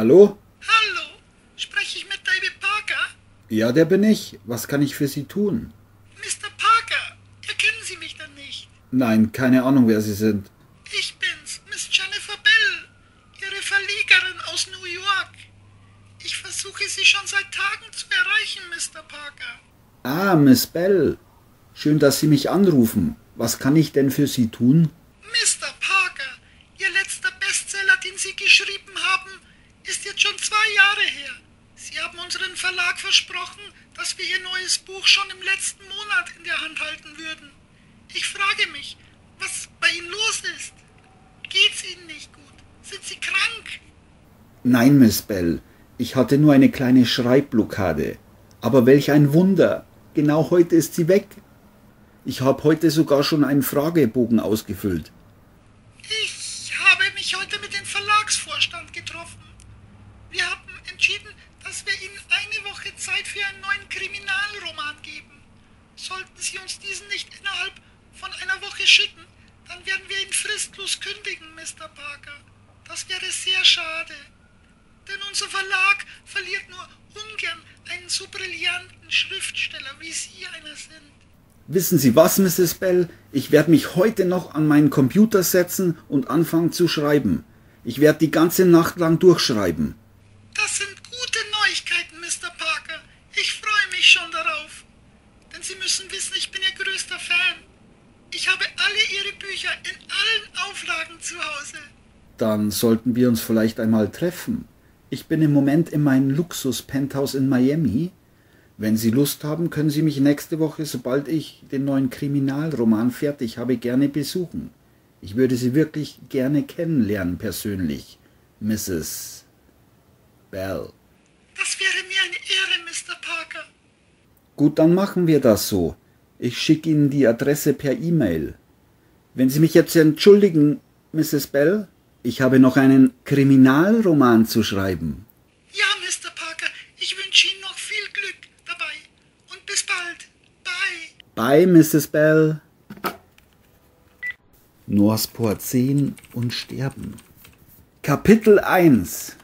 Hallo? Hallo, spreche ich mit David Parker? Ja, der bin ich. Was kann ich für Sie tun? Mr. Parker, erkennen Sie mich dann nicht? Nein, keine Ahnung, wer Sie sind. Ich bin's, Miss Jennifer Bell, Ihre Verlegerin aus New York. Ich versuche Sie schon seit Tagen zu erreichen, Mr. Parker. Ah, Miss Bell. Schön, dass Sie mich anrufen. Was kann ich denn für Sie tun? Mr. Parker, Ihr letzter Bestseller, den Sie geschrieben haben, ist jetzt schon zwei Jahre her. Sie haben unseren Verlag versprochen, dass wir Ihr neues Buch schon im letzten Monat in der Hand halten würden. Ich frage mich, was bei Ihnen los ist. Geht's Ihnen nicht gut? Sind Sie krank? Nein, Miss Bell. Ich hatte nur eine kleine Schreibblockade. Aber welch ein Wunder. Genau heute ist sie weg. Ich habe heute sogar schon einen Fragebogen ausgefüllt. Ich habe mich heute mit dem Verlagsvorstand getroffen. Wir haben entschieden, dass wir Ihnen eine Woche Zeit für einen neuen Kriminalroman geben. Sollten Sie uns diesen nicht innerhalb von einer Woche schicken, dann werden wir ihn fristlos kündigen, Mr. Parker. Das wäre sehr schade. Denn unser Verlag verliert nur ungern einen so brillanten Schriftsteller, wie Sie einer sind. Wissen Sie was, Mrs. Bell? Ich werde mich heute noch an meinen Computer setzen und anfangen zu schreiben. Ich werde die ganze Nacht lang durchschreiben. Das sind gute Neuigkeiten, Mr. Parker. Ich freue mich schon darauf. Denn Sie müssen wissen, ich bin Ihr größter Fan. Ich habe alle Ihre Bücher in allen Auflagen zu Hause. Dann sollten wir uns vielleicht einmal treffen. Ich bin im Moment in meinem Luxus-Penthouse in Miami. Wenn Sie Lust haben, können Sie mich nächste Woche, sobald ich den neuen Kriminalroman fertig habe, gerne besuchen. Ich würde Sie wirklich gerne kennenlernen persönlich, Mrs. Bell. Das wäre mir eine Ehre, Mr. Parker. Gut, dann machen wir das so. Ich schicke Ihnen die Adresse per E-Mail. Wenn Sie mich jetzt entschuldigen, Mrs. Bell, ich habe noch einen Kriminalroman zu schreiben. Ja, Mr. Parker, ich wünsche Ihnen noch viel Glück dabei. Und bis bald. Bye. Mrs. Bell. Norsport sehen und sterben. Kapitel 1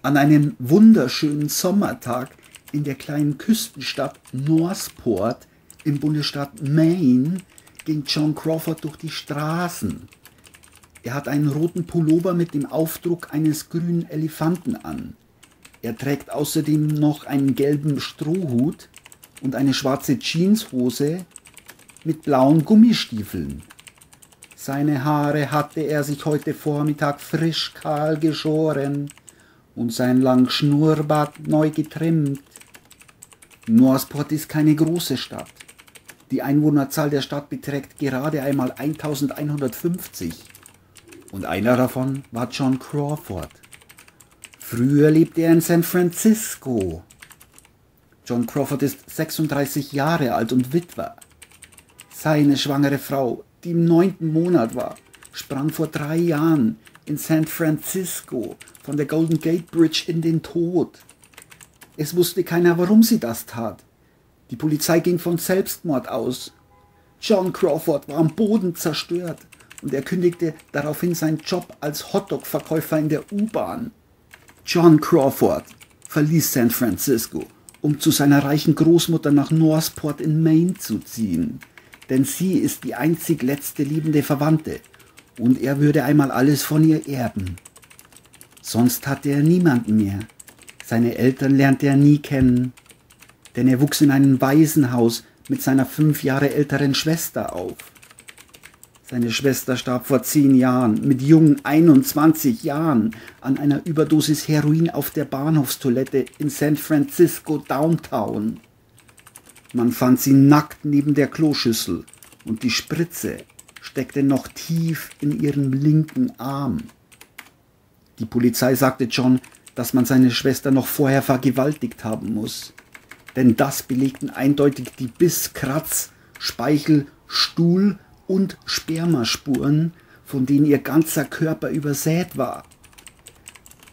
An einem wunderschönen Sommertag in der kleinen Küstenstadt Norsport im Bundesstaat Maine ging John Crawford durch die Straßen. Er hat einen roten Pullover mit dem Aufdruck eines grünen Elefanten an. Er trägt außerdem noch einen gelben Strohhut und eine schwarze Jeanshose mit blauen Gummistiefeln. Seine Haare hatte er sich heute Vormittag frisch kahl geschoren und sein lang Schnurrbart neu getrimmt. Norsport ist keine große Stadt. Die Einwohnerzahl der Stadt beträgt gerade einmal 1150 und einer davon war John Crawford. Früher lebte er in San Francisco. John Crawford ist 36 Jahre alt und Witwer. Seine schwangere Frau, die im neunten Monat war, sprang vor drei Jahren in San Francisco von der Golden Gate Bridge in den Tod. Es wusste keiner, warum sie das tat. Die Polizei ging von Selbstmord aus. John Crawford war am Boden zerstört und er kündigte daraufhin seinen Job als Hotdog-Verkäufer in der U-Bahn. John Crawford verließ San Francisco, um zu seiner reichen Großmutter nach Northport in Maine zu ziehen, denn sie ist die einzig letzte liebende Verwandte und er würde einmal alles von ihr erben. Sonst hatte er niemanden mehr. Seine Eltern lernte er nie kennen, denn er wuchs in einem Waisenhaus mit seiner fünf Jahre älteren Schwester auf. Seine Schwester starb vor zehn Jahren, mit jungen 21 Jahren, an einer Überdosis Heroin auf der Bahnhofstoilette in San Francisco Downtown. Man fand sie nackt neben der Kloschüssel und die Spritze steckte noch tief in ihrem linken Arm. Die Polizei sagte John, dass man seine Schwester noch vorher vergewaltigt haben muss. Denn das belegten eindeutig die Biss, Kratz, Speichel, Stuhl und Spermaspuren, von denen ihr ganzer Körper übersät war.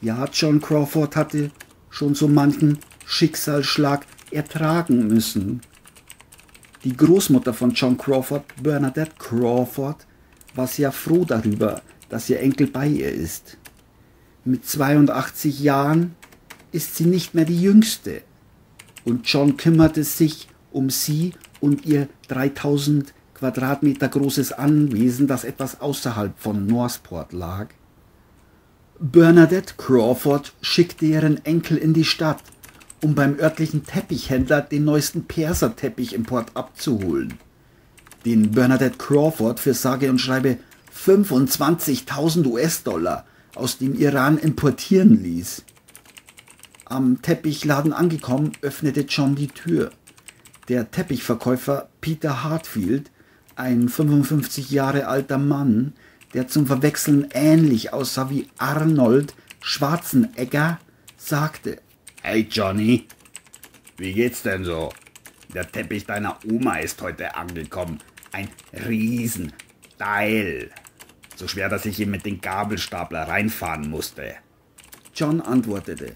Ja, John Crawford hatte schon so manchen Schicksalsschlag ertragen müssen. Die Großmutter von John Crawford, Bernadette Crawford, war sehr froh darüber, dass ihr Enkel bei ihr ist. Mit 82 Jahren ist sie nicht mehr die jüngste. Und John kümmerte sich um sie und ihr 3000 Quadratmeter großes Anwesen, das etwas außerhalb von Northport lag. Bernadette Crawford schickte ihren Enkel in die Stadt, um beim örtlichen Teppichhändler den neuesten Perserteppichimport abzuholen, den Bernadette Crawford für sage und schreibe 25.000 US-Dollar aus dem Iran importieren ließ. Am Teppichladen angekommen, öffnete John die Tür. Der Teppichverkäufer Peter Hartfield, ein 55 Jahre alter Mann, der zum Verwechseln ähnlich aussah wie Arnold Schwarzenegger, sagte: Hey Johnny, wie geht's denn so? Der Teppich deiner Oma ist heute angekommen. Ein Riesenteil. So schwer, dass ich ihn mit dem Gabelstapler reinfahren musste. John antwortete: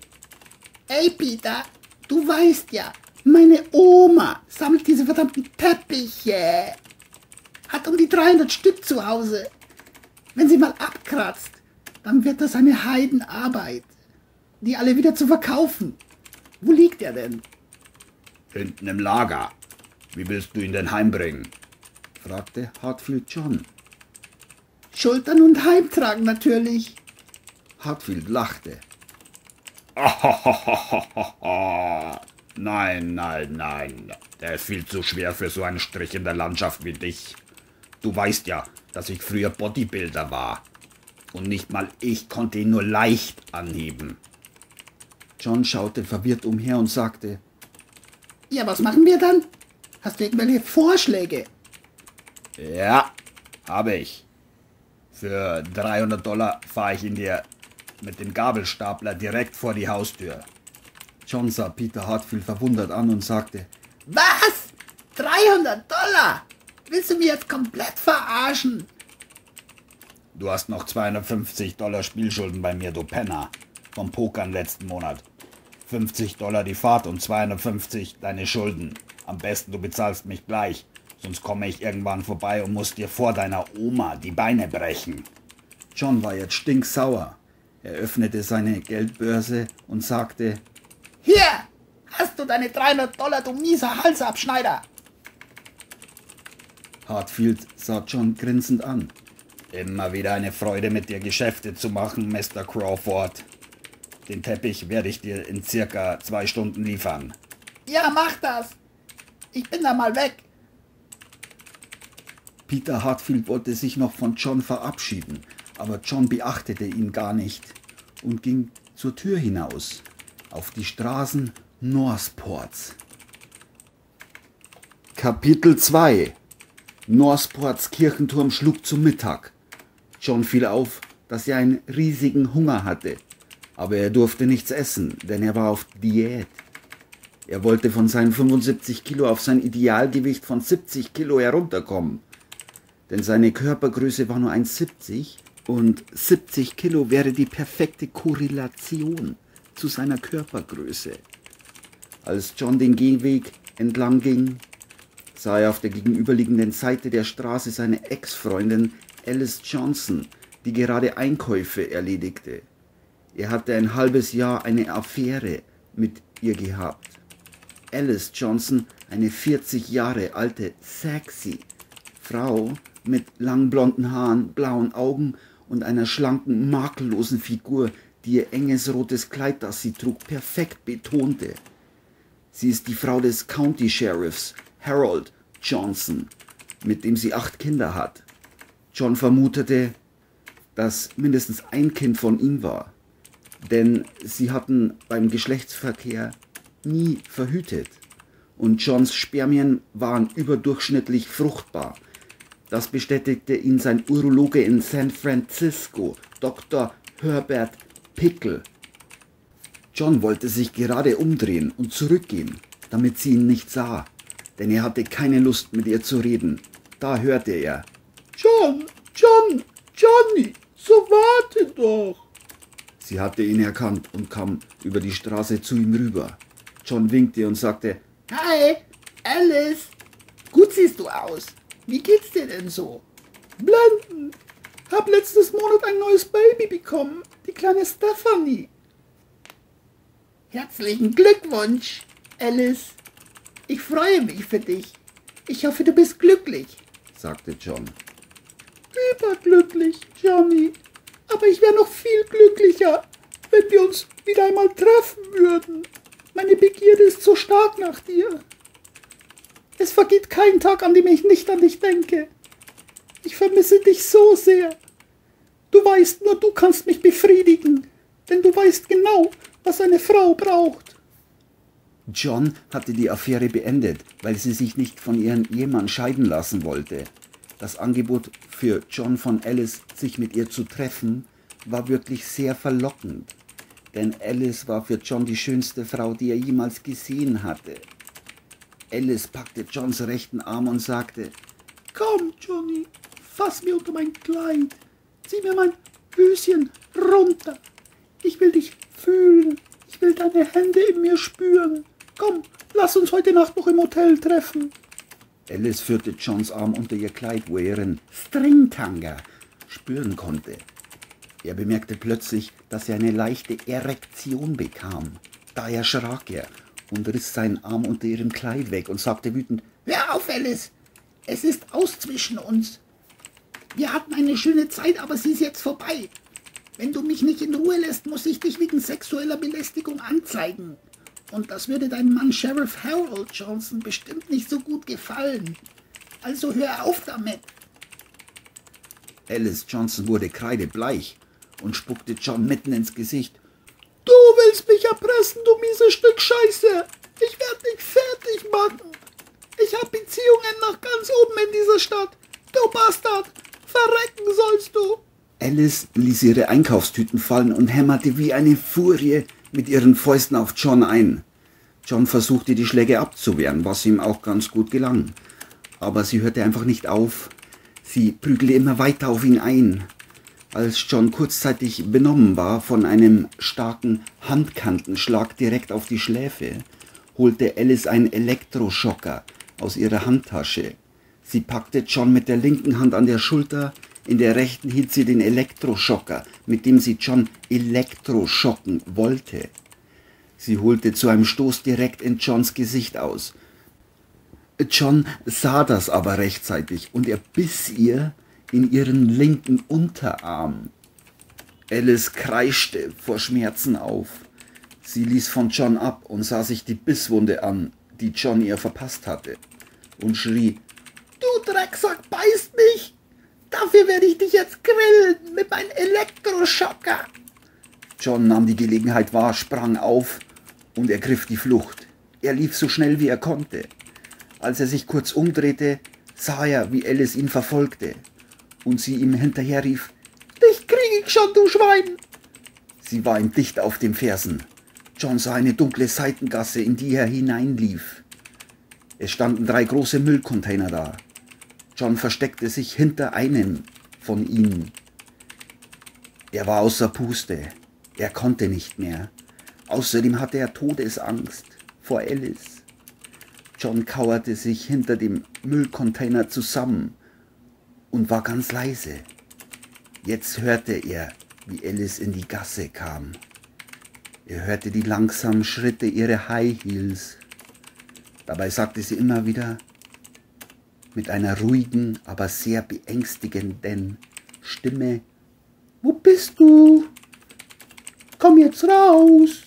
Ey Peter, du weißt ja, meine Oma sammelt diese verdammten Teppiche. Hat um die 300 Stück zu Hause. Wenn sie mal abkratzt, dann wird das eine Heidenarbeit. Die alle wieder zu verkaufen. Wo liegt er denn? Hinten im Lager. Wie willst du ihn denn heimbringen? fragte Hartfield John. Schultern und heimtragen natürlich. Hartfield lachte. nein, nein, nein. Der ist viel zu schwer für so einen Strich in der Landschaft wie dich. Du weißt ja, dass ich früher Bodybuilder war. Und nicht mal ich konnte ihn nur leicht anheben. John schaute verwirrt umher und sagte, Ja, was machen wir dann? Hast du irgendwelche Vorschläge? Ja, habe ich. Für 300 Dollar fahre ich ihn dir mit dem Gabelstapler direkt vor die Haustür. John sah Peter Hartfield verwundert an und sagte, Was? 300 Dollar? Willst du mich jetzt komplett verarschen? Du hast noch 250 Dollar Spielschulden bei mir, du Penner. Vom Pokern letzten Monat. 50 Dollar die Fahrt und 250 deine Schulden. Am besten du bezahlst mich gleich, sonst komme ich irgendwann vorbei und muss dir vor deiner Oma die Beine brechen. John war jetzt stinksauer. Er öffnete seine Geldbörse und sagte, Hier, hast du deine 300 Dollar, du mieser Halsabschneider. Hartfield sah John grinsend an. Immer wieder eine Freude, mit dir Geschäfte zu machen, Mr. Crawford. Den Teppich werde ich dir in circa zwei Stunden liefern. Ja, mach das. Ich bin da mal weg. Peter Hartfield wollte sich noch von John verabschieden, aber John beachtete ihn gar nicht und ging zur Tür hinaus, auf die Straßen Northports. Kapitel 2 Northports Kirchenturm schlug zu Mittag. John fiel auf, dass er einen riesigen Hunger hatte, aber er durfte nichts essen, denn er war auf Diät. Er wollte von seinen 75 Kilo auf sein Idealgewicht von 70 Kilo herunterkommen, denn seine Körpergröße war nur 1,70 und 70 Kilo wäre die perfekte Korrelation zu seiner Körpergröße. Als John den Gehweg entlang ging, sah er auf der gegenüberliegenden Seite der Straße seine Ex-Freundin Alice Johnson, die gerade Einkäufe erledigte. Er hatte ein halbes Jahr eine Affäre mit ihr gehabt. Alice Johnson, eine 40 Jahre alte, sexy Frau mit langen blonden Haaren, blauen Augen und einer schlanken, makellosen Figur, die ihr enges rotes Kleid, das sie trug, perfekt betonte. Sie ist die Frau des County Sheriffs Harold Johnson, mit dem sie acht Kinder hat. John vermutete, dass mindestens ein Kind von ihm war, denn sie hatten beim Geschlechtsverkehr nie verhütet und Johns Spermien waren überdurchschnittlich fruchtbar. Das bestätigte ihn sein Urologe in San Francisco, Dr. Herbert Pickle. John wollte sich gerade umdrehen und zurückgehen, damit sie ihn nicht sah denn er hatte keine Lust mit ihr zu reden. Da hörte er John, John, Johnny, so warte doch. Sie hatte ihn erkannt und kam über die Straße zu ihm rüber. John winkte und sagte Hi, Alice. Gut siehst du aus. Wie geht's dir denn so? Blenden. Hab letztes Monat ein neues Baby bekommen. Die kleine Stephanie. Herzlichen Glückwunsch, Alice. Ich freue mich für dich. Ich hoffe, du bist glücklich, sagte John. Überglücklich, Johnny. Aber ich wäre noch viel glücklicher, wenn wir uns wieder einmal treffen würden. Meine Begierde ist so stark nach dir. Es vergeht kein Tag, an dem ich nicht an dich denke. Ich vermisse dich so sehr. Du weißt, nur du kannst mich befriedigen, denn du weißt genau, was eine Frau braucht. John hatte die Affäre beendet, weil sie sich nicht von ihrem Ehemann scheiden lassen wollte. Das Angebot für John von Alice, sich mit ihr zu treffen, war wirklich sehr verlockend. Denn Alice war für John die schönste Frau, die er jemals gesehen hatte. Alice packte Johns rechten Arm und sagte, Komm, Johnny, fass mir unter mein Kleid, zieh mir mein Höschen runter. Ich will dich fühlen, ich will deine Hände in mir spüren. Komm, lass uns heute Nacht noch im Hotel treffen. Alice führte Johns Arm unter ihr Kleid, wo er ihren Stringtanga spüren konnte. Er bemerkte plötzlich, dass er eine leichte Erektion bekam. Da erschrak er und riss seinen Arm unter ihrem Kleid weg und sagte wütend, Hör auf, Alice! Es ist aus zwischen uns. Wir hatten eine schöne Zeit, aber sie ist jetzt vorbei. Wenn du mich nicht in Ruhe lässt, muss ich dich wegen sexueller Belästigung anzeigen. Und das würde deinem Mann Sheriff Harold Johnson bestimmt nicht so gut gefallen. Also hör auf damit. Alice Johnson wurde kreidebleich und spuckte John mitten ins Gesicht. Du willst mich erpressen, du mieses Stück Scheiße. Ich werde dich fertig machen. Ich habe Beziehungen nach ganz oben in dieser Stadt. Du Bastard. Verrecken sollst du. Alice ließ ihre Einkaufstüten fallen und hämmerte wie eine Furie mit ihren Fäusten auf John ein. John versuchte die Schläge abzuwehren, was ihm auch ganz gut gelang. Aber sie hörte einfach nicht auf. Sie prügelte immer weiter auf ihn ein. Als John kurzzeitig benommen war von einem starken Handkantenschlag direkt auf die Schläfe, holte Alice einen Elektroschocker aus ihrer Handtasche. Sie packte John mit der linken Hand an der Schulter, in der rechten hielt sie den Elektroschocker, mit dem sie John elektroschocken wollte. Sie holte zu einem Stoß direkt in Johns Gesicht aus. John sah das aber rechtzeitig und er biss ihr in ihren linken Unterarm. Alice kreischte vor Schmerzen auf. Sie ließ von John ab und sah sich die Bisswunde an, die John ihr verpasst hatte, und schrie, Du Drecksack beißt mich! Dafür werde ich dich jetzt grillen mit meinem Elektroschocker! John nahm die Gelegenheit wahr, sprang auf und ergriff die Flucht. Er lief so schnell wie er konnte. Als er sich kurz umdrehte, sah er, wie Alice ihn verfolgte und sie ihm hinterher rief, Dich krieg ich schon, du Schwein! Sie war ihm dicht auf den Fersen. John sah eine dunkle Seitengasse, in die er hineinlief. Es standen drei große Müllcontainer da. John versteckte sich hinter einem von ihnen. Er war außer Puste. Er konnte nicht mehr. Außerdem hatte er Todesangst vor Alice. John kauerte sich hinter dem Müllcontainer zusammen und war ganz leise. Jetzt hörte er, wie Alice in die Gasse kam. Er hörte die langsamen Schritte ihrer High Heels. Dabei sagte sie immer wieder mit einer ruhigen, aber sehr beängstigenden Stimme, Wo bist du? Komm jetzt raus.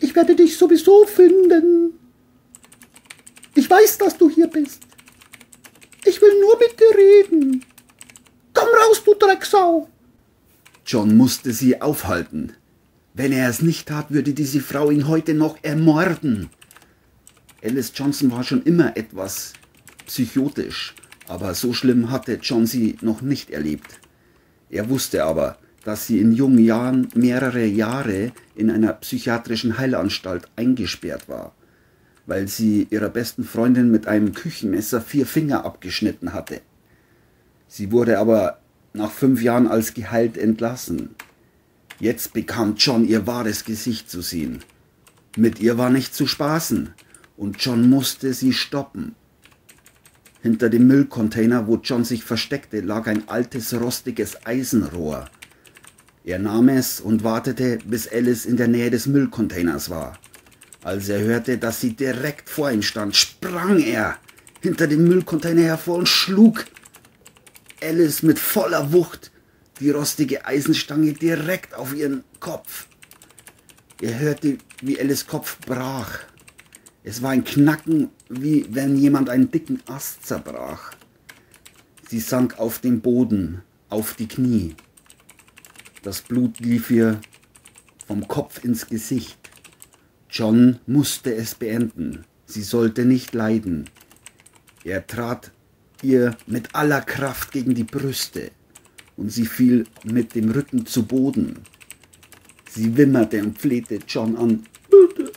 Ich werde dich sowieso finden. Ich weiß, dass du hier bist. Ich will nur mit dir reden. Komm raus, du Drecksau! John musste sie aufhalten. Wenn er es nicht tat, würde diese Frau ihn heute noch ermorden. Alice Johnson war schon immer etwas psychotisch, aber so schlimm hatte John sie noch nicht erlebt. Er wusste aber, dass sie in jungen Jahren mehrere Jahre in einer psychiatrischen Heilanstalt eingesperrt war weil sie ihrer besten Freundin mit einem Küchenmesser vier Finger abgeschnitten hatte. Sie wurde aber nach fünf Jahren als geheilt entlassen. Jetzt bekam John ihr wahres Gesicht zu sehen. Mit ihr war nicht zu spaßen und John musste sie stoppen. Hinter dem Müllcontainer, wo John sich versteckte, lag ein altes rostiges Eisenrohr. Er nahm es und wartete, bis Alice in der Nähe des Müllcontainers war. Als er hörte, dass sie direkt vor ihm stand, sprang er hinter dem Müllcontainer hervor und schlug Alice mit voller Wucht die rostige Eisenstange direkt auf ihren Kopf. Er hörte, wie Alice Kopf brach. Es war ein Knacken, wie wenn jemand einen dicken Ast zerbrach. Sie sank auf den Boden, auf die Knie. Das Blut lief ihr vom Kopf ins Gesicht. John musste es beenden. Sie sollte nicht leiden. Er trat ihr mit aller Kraft gegen die Brüste und sie fiel mit dem Rücken zu Boden. Sie wimmerte und flehte John an. Bitte,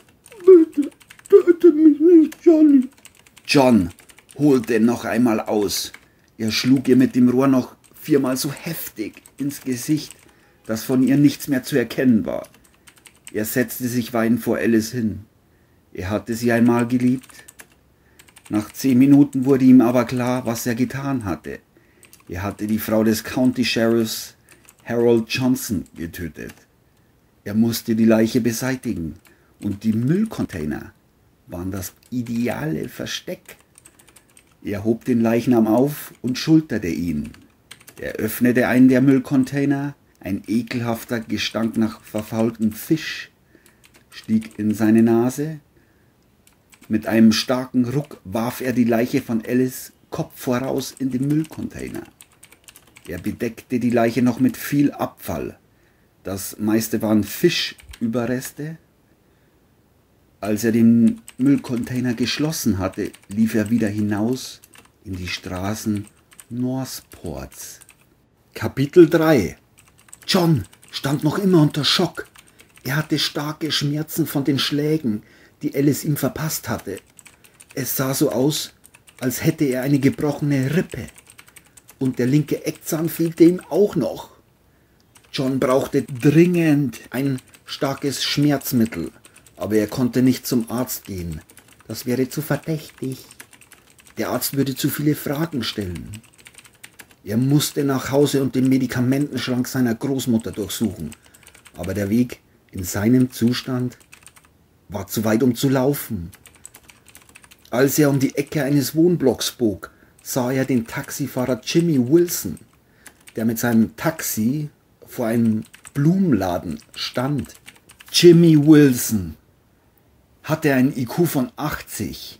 töte mich nicht, Johnny. John holte noch einmal aus. Er schlug ihr mit dem Rohr noch viermal so heftig ins Gesicht, dass von ihr nichts mehr zu erkennen war. Er setzte sich weinend vor Alice hin. Er hatte sie einmal geliebt. Nach zehn Minuten wurde ihm aber klar, was er getan hatte. Er hatte die Frau des County Sheriffs Harold Johnson getötet. Er musste die Leiche beseitigen und die Müllcontainer waren das ideale Versteck. Er hob den Leichnam auf und schulterte ihn. Er öffnete einen der Müllcontainer, ein ekelhafter Gestank nach verfaultem Fisch stieg in seine Nase. Mit einem starken Ruck warf er die Leiche von Alice Kopf voraus in den Müllcontainer. Er bedeckte die Leiche noch mit viel Abfall. Das meiste waren Fischüberreste. Als er den Müllcontainer geschlossen hatte, lief er wieder hinaus in die Straßen Northports. Kapitel 3 John stand noch immer unter Schock. Er hatte starke Schmerzen von den Schlägen, die Alice ihm verpasst hatte. Es sah so aus, als hätte er eine gebrochene Rippe. Und der linke Eckzahn fehlte ihm auch noch. John brauchte dringend ein starkes Schmerzmittel, aber er konnte nicht zum Arzt gehen. Das wäre zu verdächtig. Der Arzt würde zu viele Fragen stellen. Er musste nach Hause und den Medikamentenschrank seiner Großmutter durchsuchen, aber der Weg in seinem Zustand war zu weit, um zu laufen. Als er um die Ecke eines Wohnblocks bog, sah er den Taxifahrer Jimmy Wilson, der mit seinem Taxi vor einem Blumenladen stand. Jimmy Wilson hatte einen IQ von 80.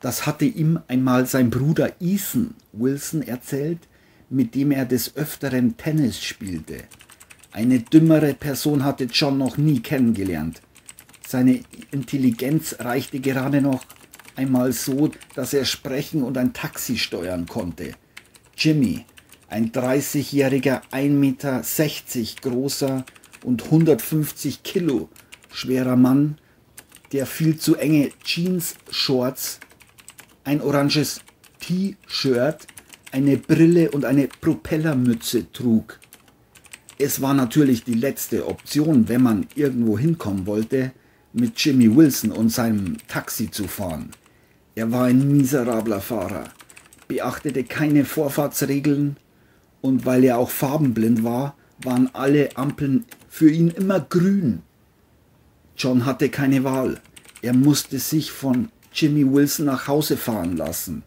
Das hatte ihm einmal sein Bruder Ethan Wilson erzählt, mit dem er des Öfteren Tennis spielte. Eine dümmere Person hatte John noch nie kennengelernt. Seine Intelligenz reichte gerade noch einmal so, dass er sprechen und ein Taxi steuern konnte. Jimmy, ein 30-jähriger, 1,60 Meter großer und 150 Kilo schwerer Mann, der viel zu enge Jeans-Shorts, ein oranges T-Shirt eine Brille und eine Propellermütze trug. Es war natürlich die letzte Option, wenn man irgendwo hinkommen wollte, mit Jimmy Wilson und seinem Taxi zu fahren. Er war ein miserabler Fahrer, beachtete keine Vorfahrtsregeln und weil er auch farbenblind war, waren alle Ampeln für ihn immer grün. John hatte keine Wahl. Er musste sich von Jimmy Wilson nach Hause fahren lassen.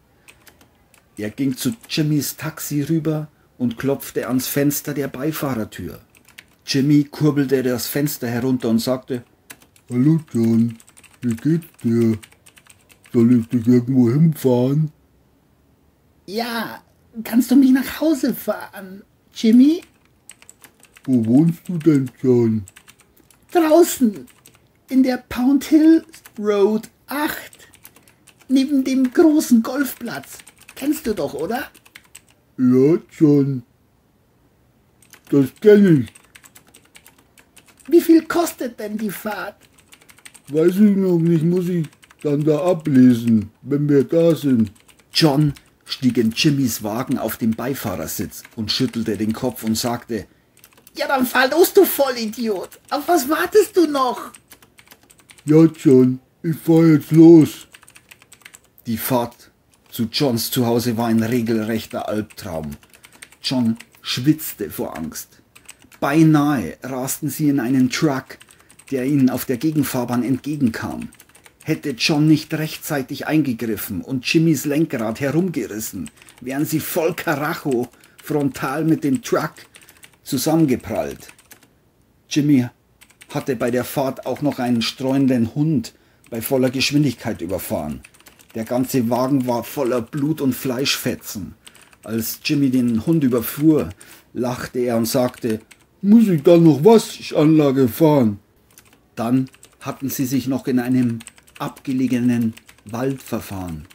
Er ging zu Jimmys Taxi rüber und klopfte ans Fenster der Beifahrertür. Jimmy kurbelte das Fenster herunter und sagte, Hallo John, wie geht's dir? Soll ich dich irgendwo hinfahren? Ja, kannst du mich nach Hause fahren, Jimmy? Wo wohnst du denn, John? Draußen, in der Pound Hill Road 8, neben dem großen Golfplatz. Kennst du doch, oder? Ja, John. Das kenne ich. Wie viel kostet denn die Fahrt? Weiß ich noch nicht, muss ich dann da ablesen, wenn wir da sind. John stieg in Jimmys Wagen auf den Beifahrersitz und schüttelte den Kopf und sagte, Ja, dann fahr los, du Vollidiot. Auf was wartest du noch? Ja, John, ich fahr jetzt los. Die Fahrt zu Johns Zuhause war ein regelrechter Albtraum. John schwitzte vor Angst. Beinahe rasten sie in einen Truck, der ihnen auf der Gegenfahrbahn entgegenkam. Hätte John nicht rechtzeitig eingegriffen und Jimmys Lenkrad herumgerissen, wären sie voll Karacho frontal mit dem Truck zusammengeprallt. Jimmy hatte bei der Fahrt auch noch einen streuenden Hund bei voller Geschwindigkeit überfahren. Der ganze Wagen war voller Blut und Fleischfetzen. Als Jimmy den Hund überfuhr, lachte er und sagte, muss ich dann noch Waschanlage fahren? Dann hatten sie sich noch in einem abgelegenen Wald verfahren.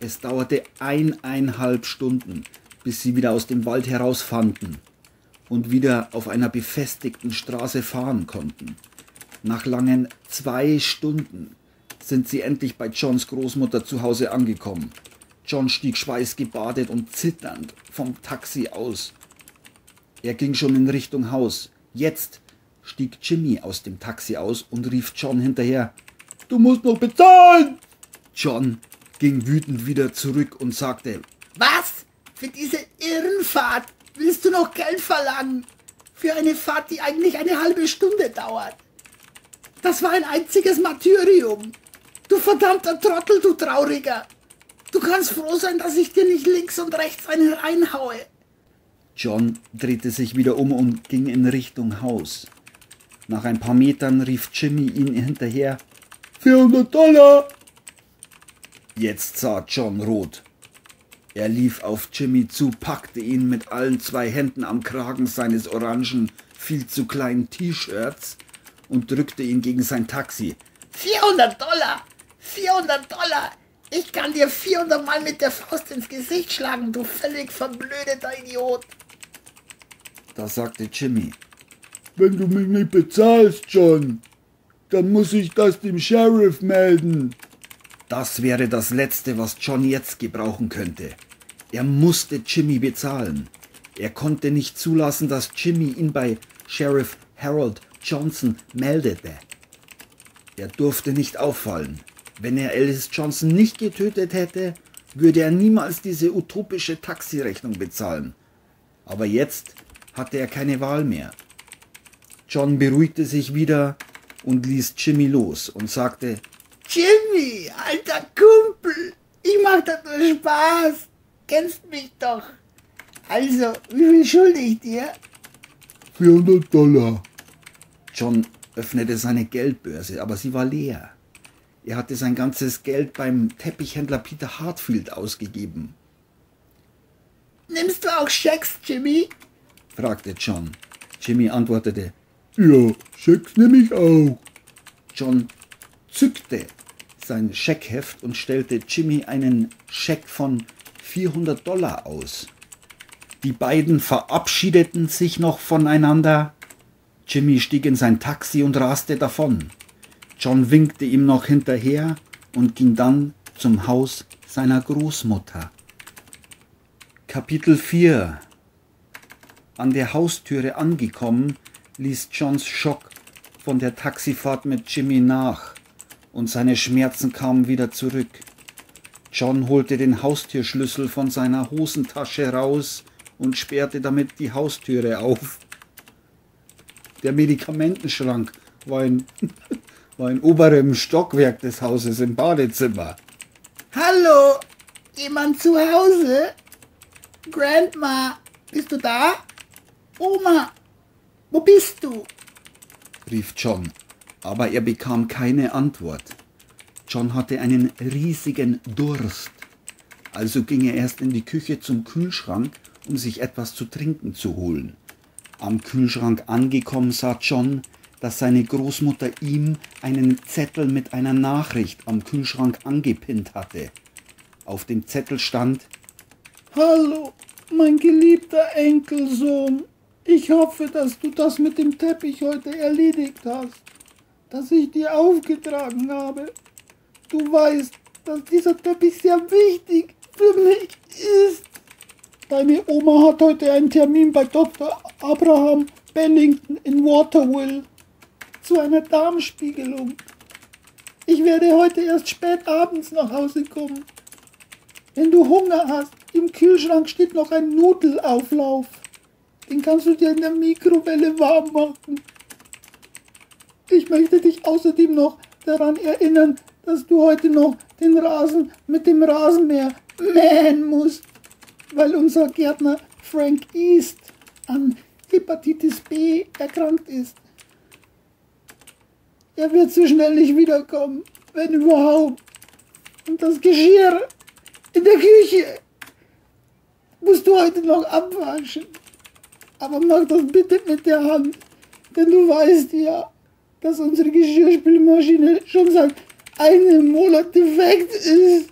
Es dauerte eineinhalb Stunden, bis sie wieder aus dem Wald herausfanden und wieder auf einer befestigten Straße fahren konnten. Nach langen zwei Stunden sind sie endlich bei Johns Großmutter zu Hause angekommen. John stieg schweißgebadet und zitternd vom Taxi aus. Er ging schon in Richtung Haus. Jetzt stieg Jimmy aus dem Taxi aus und rief John hinterher. Du musst noch bezahlen! John ging wütend wieder zurück und sagte, Was? Für diese Irrenfahrt willst du noch Geld verlangen? Für eine Fahrt, die eigentlich eine halbe Stunde dauert. Das war ein einziges Martyrium. Du verdammter Trottel, du Trauriger. Du kannst froh sein, dass ich dir nicht links und rechts einen reinhaue. John drehte sich wieder um und ging in Richtung Haus. Nach ein paar Metern rief Jimmy ihn hinterher. 400 Dollar! Jetzt sah John rot. Er lief auf Jimmy zu, packte ihn mit allen zwei Händen am Kragen seines orangen, viel zu kleinen T-Shirts und drückte ihn gegen sein Taxi. 400 Dollar! 400 Dollar! Ich kann dir 400 Mal mit der Faust ins Gesicht schlagen, du völlig verblödeter Idiot! Da sagte Jimmy. Wenn du mich nicht bezahlst, John, dann muss ich das dem Sheriff melden. Das wäre das Letzte, was John jetzt gebrauchen könnte. Er musste Jimmy bezahlen. Er konnte nicht zulassen, dass Jimmy ihn bei Sheriff Harold Johnson meldete. Er durfte nicht auffallen. Wenn er Alice Johnson nicht getötet hätte, würde er niemals diese utopische Taxirechnung bezahlen. Aber jetzt hatte er keine Wahl mehr. John beruhigte sich wieder und ließ Jimmy los und sagte, Jimmy, alter Kumpel, ich mach das nur Spaß. Kennst mich doch. Also, wie viel schulde ich dir? 400 Dollar. John öffnete seine Geldbörse, aber sie war leer. Er hatte sein ganzes Geld beim Teppichhändler Peter Hartfield ausgegeben. Nimmst du auch Schecks, Jimmy? fragte John. Jimmy antwortete, ja, Schecks nehme ich auch. John zückte sein Scheckheft und stellte Jimmy einen Scheck von 400 Dollar aus. Die beiden verabschiedeten sich noch voneinander. Jimmy stieg in sein Taxi und raste davon. John winkte ihm noch hinterher und ging dann zum Haus seiner Großmutter. Kapitel 4 An der Haustüre angekommen, ließ Johns Schock von der Taxifahrt mit Jimmy nach und seine Schmerzen kamen wieder zurück. John holte den Haustürschlüssel von seiner Hosentasche raus und sperrte damit die Haustüre auf. Der Medikamentenschrank war in, war in oberem Stockwerk des Hauses im Badezimmer. Hallo, jemand zu Hause? Grandma, bist du da? Oma, wo bist du? rief John, aber er bekam keine Antwort. John hatte einen riesigen Durst. Also ging er erst in die Küche zum Kühlschrank, um sich etwas zu trinken zu holen. Am Kühlschrank angekommen sah John, dass seine Großmutter ihm einen Zettel mit einer Nachricht am Kühlschrank angepinnt hatte. Auf dem Zettel stand Hallo, mein geliebter Enkelsohn. Ich hoffe, dass du das mit dem Teppich heute erledigt hast, das ich dir aufgetragen habe. Du weißt, dass dieser Teppich sehr wichtig für mich ist. Deine Oma hat heute einen Termin bei Dr. Abraham Bennington in Waterville zu einer Darmspiegelung. Ich werde heute erst spät abends nach Hause kommen. Wenn du Hunger hast, im Kühlschrank steht noch ein Nudelauflauf. Den kannst du dir in der Mikrowelle warm machen. Ich möchte dich außerdem noch daran erinnern, dass du heute noch den Rasen mit dem Rasenmäher mähen musst, weil unser Gärtner Frank East an Hepatitis B erkrankt ist. Er wird so schnell nicht wiederkommen, wenn überhaupt. Und das Geschirr in der Küche musst du heute noch abwaschen. Aber mach das bitte mit der Hand, denn du weißt ja, dass unsere Geschirrspülmaschine schon seit einem Monat defekt ist.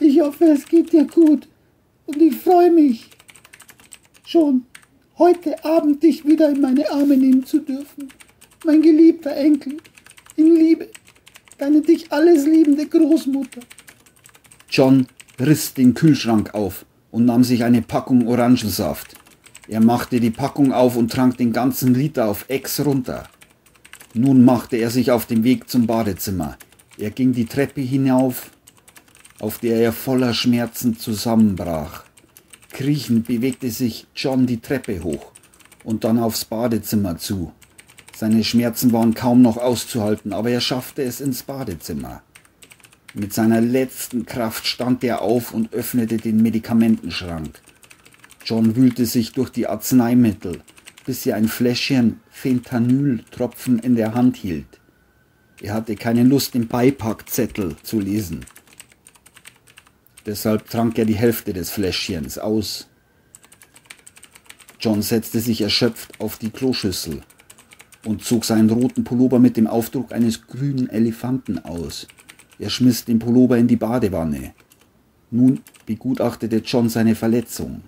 Ich hoffe, es geht dir gut und ich freue mich schon heute Abend dich wieder in meine Arme nehmen zu dürfen. Mein geliebter Enkel, in Liebe, deine dich alles liebende Großmutter. John riss den Kühlschrank auf und nahm sich eine Packung Orangensaft. Er machte die Packung auf und trank den ganzen Liter auf Ex runter. Nun machte er sich auf den Weg zum Badezimmer. Er ging die Treppe hinauf, auf der er voller Schmerzen zusammenbrach. Kriechend bewegte sich John die Treppe hoch und dann aufs Badezimmer zu. Seine Schmerzen waren kaum noch auszuhalten, aber er schaffte es ins Badezimmer. Mit seiner letzten Kraft stand er auf und öffnete den Medikamentenschrank. John wühlte sich durch die Arzneimittel, bis er ein Fläschchen Fentanyl-Tropfen in der Hand hielt. Er hatte keine Lust, den Beipackzettel zu lesen. Deshalb trank er die Hälfte des Fläschchens aus. John setzte sich erschöpft auf die Kloschüssel und zog seinen roten Pullover mit dem Aufdruck eines grünen Elefanten aus. Er schmiss den Pullover in die Badewanne. Nun begutachtete John seine Verletzung.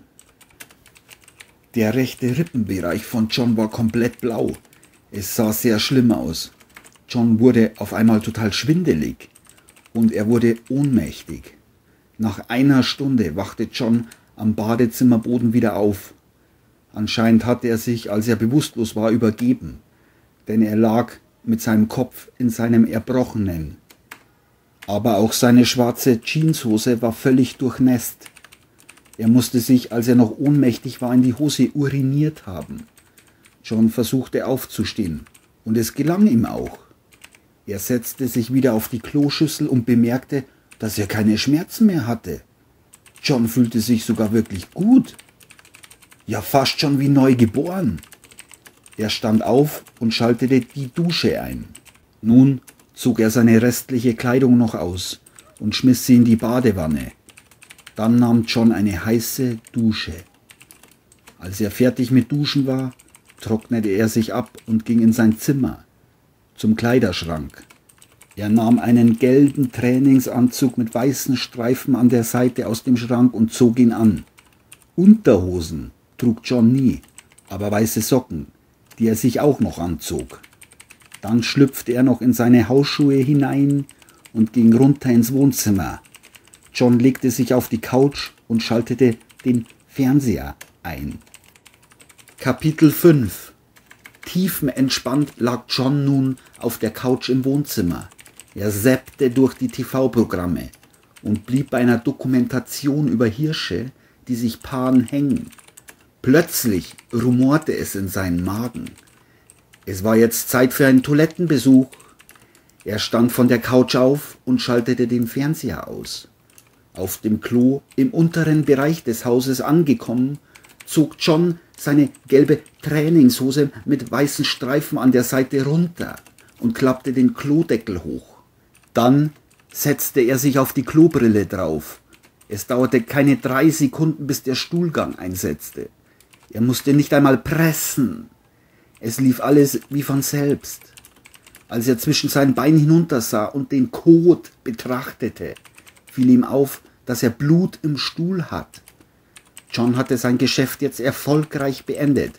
Der rechte Rippenbereich von John war komplett blau. Es sah sehr schlimm aus. John wurde auf einmal total schwindelig und er wurde ohnmächtig. Nach einer Stunde wachte John am Badezimmerboden wieder auf. Anscheinend hatte er sich, als er bewusstlos war, übergeben, denn er lag mit seinem Kopf in seinem Erbrochenen. Aber auch seine schwarze Jeanshose war völlig durchnässt. Er musste sich, als er noch ohnmächtig war, in die Hose uriniert haben. John versuchte aufzustehen, und es gelang ihm auch. Er setzte sich wieder auf die Kloschüssel und bemerkte, dass er keine Schmerzen mehr hatte. John fühlte sich sogar wirklich gut. Ja, fast schon wie neu geboren. Er stand auf und schaltete die Dusche ein. Nun zog er seine restliche Kleidung noch aus und schmiss sie in die Badewanne. Dann nahm John eine heiße Dusche. Als er fertig mit Duschen war, trocknete er sich ab und ging in sein Zimmer, zum Kleiderschrank. Er nahm einen gelben Trainingsanzug mit weißen Streifen an der Seite aus dem Schrank und zog ihn an. Unterhosen trug John nie, aber weiße Socken, die er sich auch noch anzog. Dann schlüpfte er noch in seine Hausschuhe hinein und ging runter ins Wohnzimmer. John legte sich auf die Couch und schaltete den Fernseher ein. Kapitel 5 Tiefenentspannt lag John nun auf der Couch im Wohnzimmer. Er seppte durch die TV-Programme und blieb bei einer Dokumentation über Hirsche, die sich paaren hängen. Plötzlich rumorte es in seinen Magen. Es war jetzt Zeit für einen Toilettenbesuch. Er stand von der Couch auf und schaltete den Fernseher aus. Auf dem Klo im unteren Bereich des Hauses angekommen, zog John seine gelbe Trainingshose mit weißen Streifen an der Seite runter und klappte den Klodeckel hoch. Dann setzte er sich auf die Klobrille drauf. Es dauerte keine drei Sekunden, bis der Stuhlgang einsetzte. Er musste nicht einmal pressen. Es lief alles wie von selbst. Als er zwischen seinen Beinen hinuntersah und den Kot betrachtete, fiel ihm auf, dass er Blut im Stuhl hat. John hatte sein Geschäft jetzt erfolgreich beendet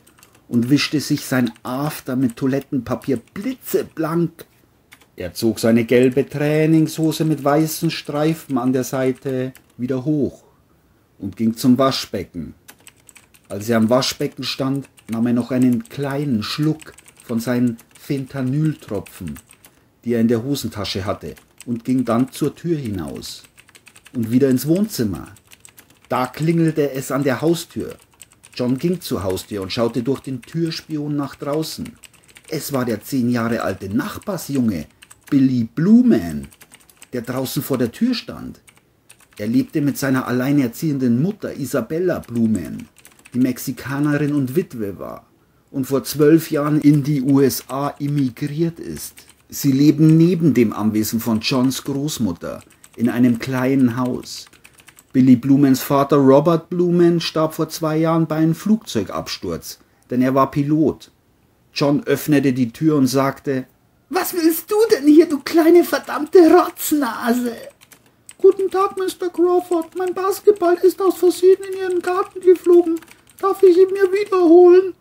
und wischte sich sein After mit Toilettenpapier blitzeblank er zog seine gelbe Trainingshose mit weißen Streifen an der Seite wieder hoch und ging zum Waschbecken. Als er am Waschbecken stand, nahm er noch einen kleinen Schluck von seinen Fentanyltropfen, die er in der Hosentasche hatte, und ging dann zur Tür hinaus und wieder ins Wohnzimmer. Da klingelte es an der Haustür. John ging zur Haustür und schaute durch den Türspion nach draußen. Es war der zehn Jahre alte Nachbarsjunge, Billy Bluman, der draußen vor der Tür stand. Er lebte mit seiner alleinerziehenden Mutter Isabella Blumen, die Mexikanerin und Witwe war und vor zwölf Jahren in die USA immigriert ist. Sie leben neben dem Anwesen von Johns Großmutter in einem kleinen Haus. Billy Blumens Vater Robert Blumen starb vor zwei Jahren bei einem Flugzeugabsturz, denn er war Pilot. John öffnete die Tür und sagte, Was willst du denn hier, du kleine verdammte Rotznase? Guten Tag, Mr. Crawford. Mein Basketball ist aus Versehen in Ihren Garten geflogen. Darf ich ihn mir wiederholen?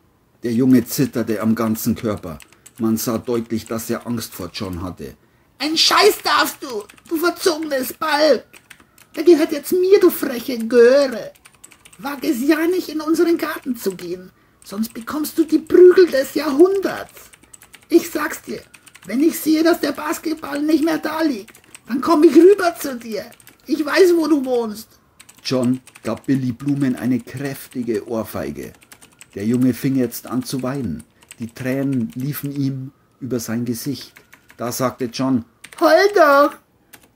Der Junge zitterte am ganzen Körper. Man sah deutlich, dass er Angst vor John hatte. Ein Scheiß darfst du, du verzogenes Balk. Der gehört jetzt mir, du freche Göre. Wag es ja nicht, in unseren Garten zu gehen, sonst bekommst du die Prügel des Jahrhunderts. Ich sag's dir, wenn ich sehe, dass der Basketball nicht mehr da liegt, dann komm ich rüber zu dir. Ich weiß, wo du wohnst. John gab Billy Blumen eine kräftige Ohrfeige. Der Junge fing jetzt an zu weinen. Die Tränen liefen ihm über sein Gesicht. Da sagte John, Heul doch!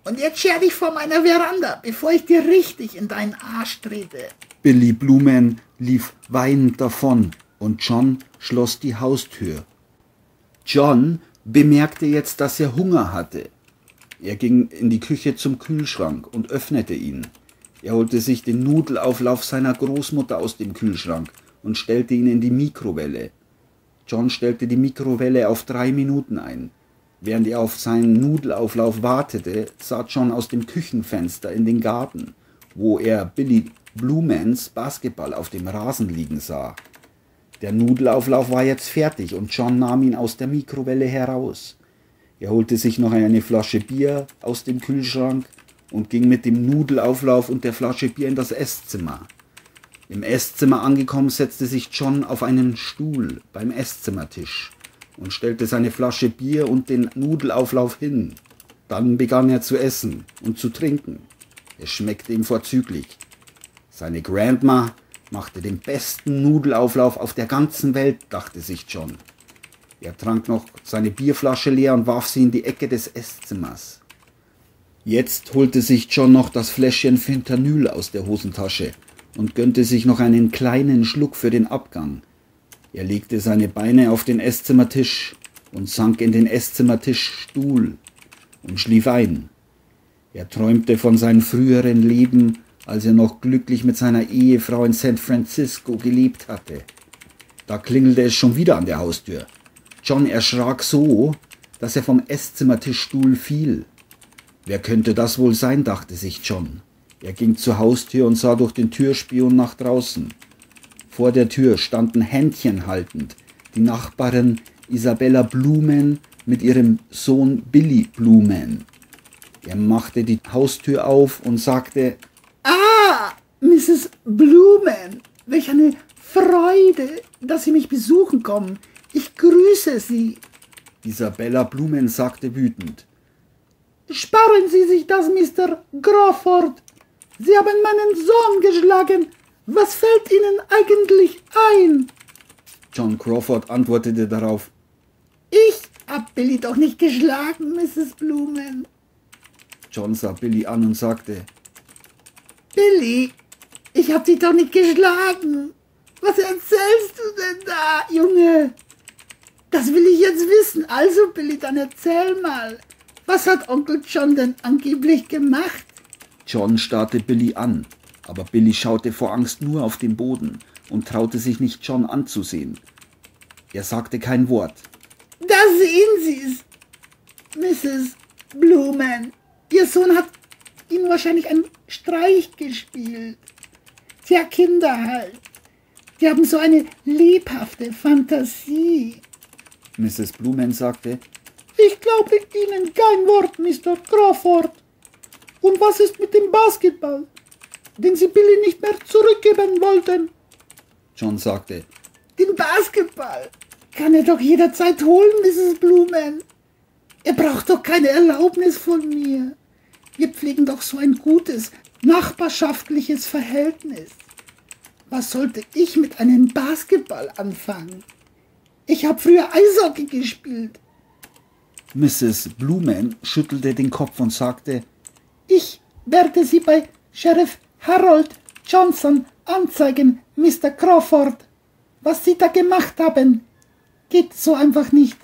Und jetzt scher dich vor meiner Veranda, bevor ich dir richtig in deinen Arsch trete. Billy Blumen lief weinend davon und John schloss die Haustür. John bemerkte jetzt, dass er Hunger hatte. Er ging in die Küche zum Kühlschrank und öffnete ihn. Er holte sich den Nudelauflauf seiner Großmutter aus dem Kühlschrank und stellte ihn in die Mikrowelle. John stellte die Mikrowelle auf drei Minuten ein. Während er auf seinen Nudelauflauf wartete, sah John aus dem Küchenfenster in den Garten, wo er Billy Blumans Basketball auf dem Rasen liegen sah. Der Nudelauflauf war jetzt fertig und John nahm ihn aus der Mikrowelle heraus. Er holte sich noch eine Flasche Bier aus dem Kühlschrank und ging mit dem Nudelauflauf und der Flasche Bier in das Esszimmer. Im Esszimmer angekommen, setzte sich John auf einen Stuhl beim Esszimmertisch und stellte seine Flasche Bier und den Nudelauflauf hin. Dann begann er zu essen und zu trinken. Es schmeckte ihm vorzüglich. Seine Grandma machte den besten Nudelauflauf auf der ganzen Welt, dachte sich John. Er trank noch seine Bierflasche leer und warf sie in die Ecke des Esszimmers. Jetzt holte sich John noch das Fläschchen Fentanyl aus der Hosentasche und gönnte sich noch einen kleinen Schluck für den Abgang. Er legte seine Beine auf den Esszimmertisch und sank in den Esszimmertischstuhl und schlief ein. Er träumte von seinem früheren Leben, als er noch glücklich mit seiner Ehefrau in San Francisco gelebt hatte. Da klingelte es schon wieder an der Haustür. John erschrak so, dass er vom Esszimmertischstuhl fiel. Wer könnte das wohl sein, dachte sich John. Er ging zur Haustür und sah durch den Türspion nach draußen. Vor der Tür standen Händchen haltend die Nachbarin Isabella Blumen mit ihrem Sohn Billy Blumen. Er machte die Haustür auf und sagte, Ah, Mrs. Blumen, welch eine Freude, dass Sie mich besuchen kommen. Ich grüße Sie. Isabella Blumen sagte wütend, Sparen Sie sich das, Mr. Crawford. Sie haben meinen Sohn geschlagen. Was fällt Ihnen eigentlich ein? John Crawford antwortete darauf, Ich hab Billy doch nicht geschlagen, Mrs. Blumen. John sah Billy an und sagte, Billy, ich hab dich doch nicht geschlagen. Was erzählst du denn da, Junge? Das will ich jetzt wissen. Also, Billy, dann erzähl mal. Was hat Onkel John denn angeblich gemacht? John starrte Billy an, aber Billy schaute vor Angst nur auf den Boden und traute sich nicht John anzusehen. Er sagte kein Wort. Da sehen Sie's, Mrs. Blumen. Ihr Sohn hat Ihnen wahrscheinlich einen Streich gespielt. Tja, Kinder halt. Die haben so eine lebhafte Fantasie. Mrs. Blumen sagte, Ich glaube Ihnen kein Wort, Mr. Crawford. Und was ist mit dem Basketball, den Sie Billy nicht mehr zurückgeben wollten? John sagte, Den Basketball kann er doch jederzeit holen, Mrs. Blumen. Er braucht doch keine Erlaubnis von mir. Wir pflegen doch so ein gutes, nachbarschaftliches Verhältnis. Was sollte ich mit einem Basketball anfangen? Ich habe früher Eishockey gespielt. Mrs. Blumen schüttelte den Kopf und sagte, ich werde Sie bei Sheriff Harold Johnson anzeigen, Mr. Crawford. Was Sie da gemacht haben, geht so einfach nicht.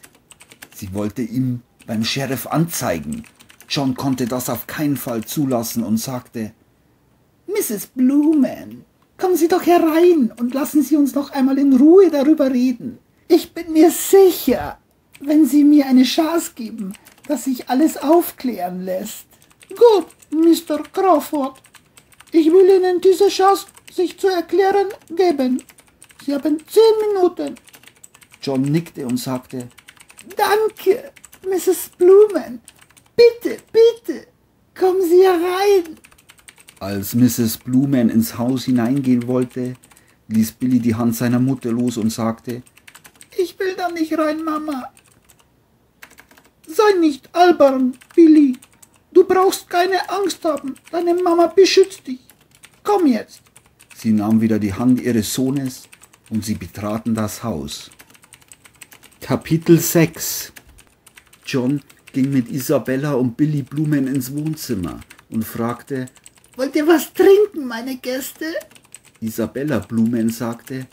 Sie wollte ihm beim Sheriff anzeigen. John konnte das auf keinen Fall zulassen und sagte, Mrs. Blumen, kommen Sie doch herein und lassen Sie uns noch einmal in Ruhe darüber reden. Ich bin mir sicher, wenn Sie mir eine Chance geben, dass sich alles aufklären lässt. Gut, Mr. Crawford. Ich will Ihnen diese Chance, sich zu erklären, geben. Sie haben zehn Minuten. John nickte und sagte, Danke, Mrs. Blumen. Bitte, bitte, kommen Sie herein. Als Mrs. Blumen ins Haus hineingehen wollte, ließ Billy die Hand seiner Mutter los und sagte, Ich will da nicht rein, Mama. Sei nicht albern, Billy. Du brauchst keine Angst haben. Deine Mama beschützt dich. Komm jetzt. Sie nahm wieder die Hand ihres Sohnes und sie betraten das Haus. Kapitel 6 John ging mit Isabella und Billy Blumen ins Wohnzimmer und fragte, Wollt ihr was trinken, meine Gäste? Isabella Blumen sagte,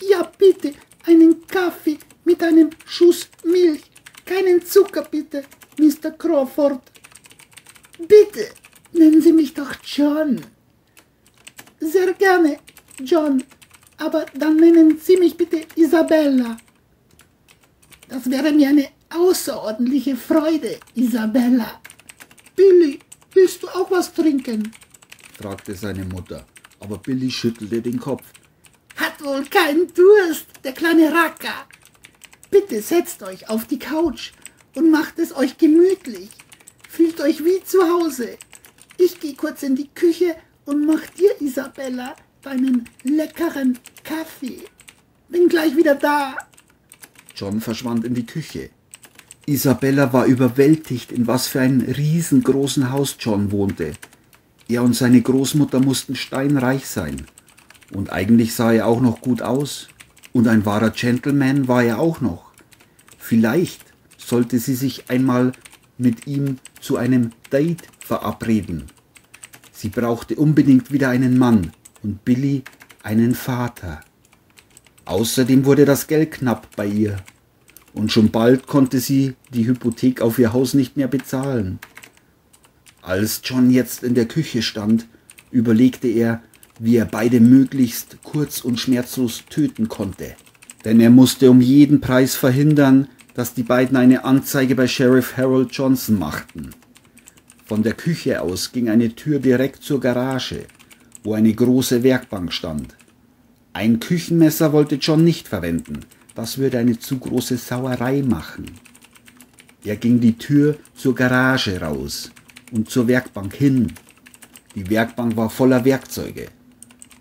Ja, bitte, einen Kaffee mit einem Schuss Milch. Keinen Zucker, bitte, Mr. Crawford. Bitte, nennen Sie mich doch John. Sehr gerne, John. Aber dann nennen Sie mich bitte Isabella. Das wäre mir eine außerordentliche Freude, Isabella. Billy, willst du auch was trinken? fragte seine Mutter, aber Billy schüttelte den Kopf. Hat wohl keinen Durst, der kleine Racker. Bitte setzt euch auf die Couch und macht es euch gemütlich. Fühlt euch wie zu Hause. Ich gehe kurz in die Küche und mach dir, Isabella, deinen leckeren Kaffee. Bin gleich wieder da. John verschwand in die Küche. Isabella war überwältigt, in was für einem riesengroßen Haus John wohnte. Er und seine Großmutter mussten steinreich sein. Und eigentlich sah er auch noch gut aus. Und ein wahrer Gentleman war er auch noch. Vielleicht sollte sie sich einmal mit ihm zu einem Date verabreden. Sie brauchte unbedingt wieder einen Mann und Billy einen Vater. Außerdem wurde das Geld knapp bei ihr und schon bald konnte sie die Hypothek auf ihr Haus nicht mehr bezahlen. Als John jetzt in der Küche stand, überlegte er, wie er beide möglichst kurz und schmerzlos töten konnte. Denn er musste um jeden Preis verhindern, dass die beiden eine Anzeige bei Sheriff Harold Johnson machten. Von der Küche aus ging eine Tür direkt zur Garage, wo eine große Werkbank stand. Ein Küchenmesser wollte John nicht verwenden, das würde eine zu große Sauerei machen. Er ging die Tür zur Garage raus und zur Werkbank hin. Die Werkbank war voller Werkzeuge.